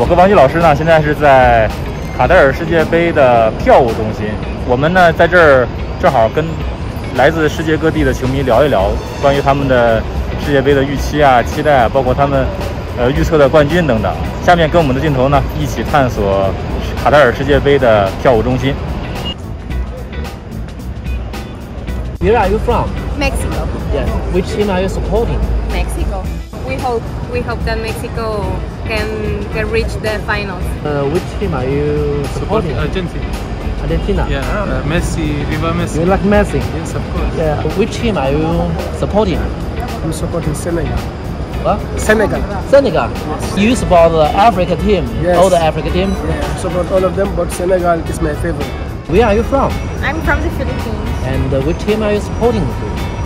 我和王毅老师呢，现在是在卡塔尔世界杯的票务中心。我们呢，在这儿正好跟来自世界各地的球迷聊一聊关于他们的世界杯的预期啊、期待啊，包括他们呃预测的冠军等等。下面跟我们的镜头呢，一起探索卡塔尔世界杯的票务中心。Where are you from? Mexico. Yes. Which team are you supporting? Mexico. We hope we hope that Mexico can can reach the finals. Uh, which team are you supporting? Argentina. Argentina. Yeah, uh, Messi, Viva Messi. You like Messi? Yes, of course. Yeah. Which team are you supporting? I'm supporting Senegal. What? Senegal. Senegal. You support the Africa team? Yes. All the Africa team? Yeah, I support all of them, but Senegal is my favorite. Where are you from? I'm from the Philippines, And uh, which team are you supporting?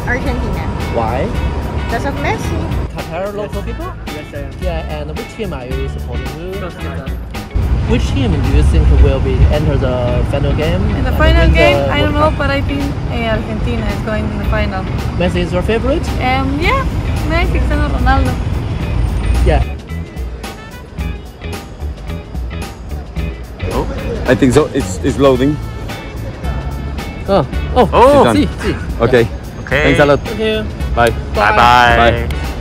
Argentina. Why? Because of Messi. Qatar local people? Yes, I am. Yeah. And which team are you supporting? Which team do you think will be enter the final game? In the final game, the I don't know, but I think uh, Argentina is going to the final. Messi is your favorite? Um, yeah, Messi, Cristiano Ronaldo. Yeah. I think so. It's it's loading. Oh. Oh. Oh. See, see. Okay. Okay. Thanks a lot. Thank you. 拜拜拜拜。